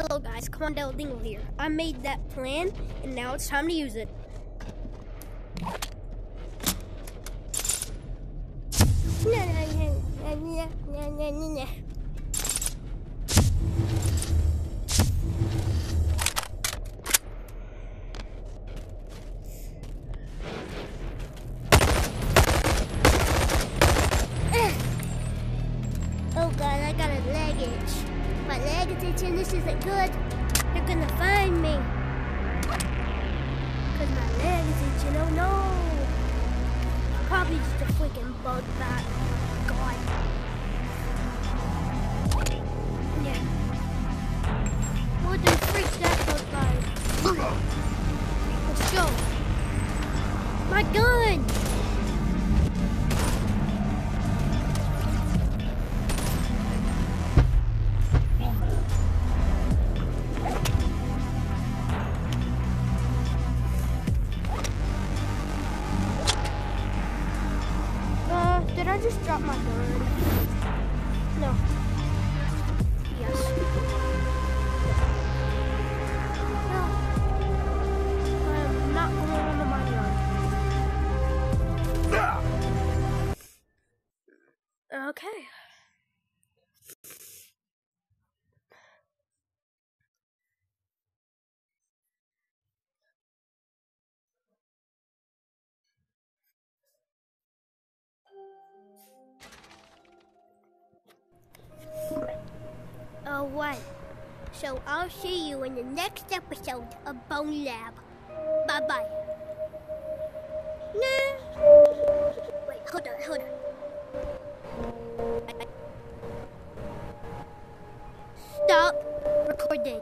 Hello guys, Commandel Dingle here. I made that plan, and now it's time to use it. Oh god, I got a leg itch. My leg is itching, this isn't good. They're gonna find me. Cause my leg is itching, oh no. Probably just a freaking bug bat. God. Yeah. What the freak that bug bat? Let's go. My gun! I just drop my gun? No. Yes. No. I'm not going on the mine run. Ah! Okay. Alright. So I'll see you in the next episode of Bonelab. Bye bye. Nah. Wait, hold on, hold on. Stop recording.